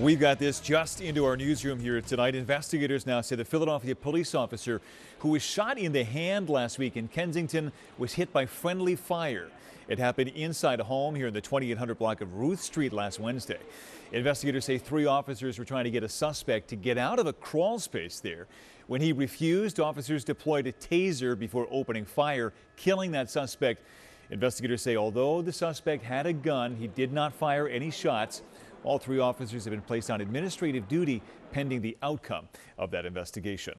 We've got this just into our newsroom here tonight. Investigators now say the Philadelphia police officer who was shot in the hand last week in Kensington was hit by friendly fire. It happened inside a home here in the 2800 block of Ruth Street last Wednesday. Investigators say three officers were trying to get a suspect to get out of a crawl space there. When he refused, officers deployed a taser before opening fire, killing that suspect. Investigators say although the suspect had a gun, he did not fire any shots. All three officers have been placed on administrative duty pending the outcome of that investigation.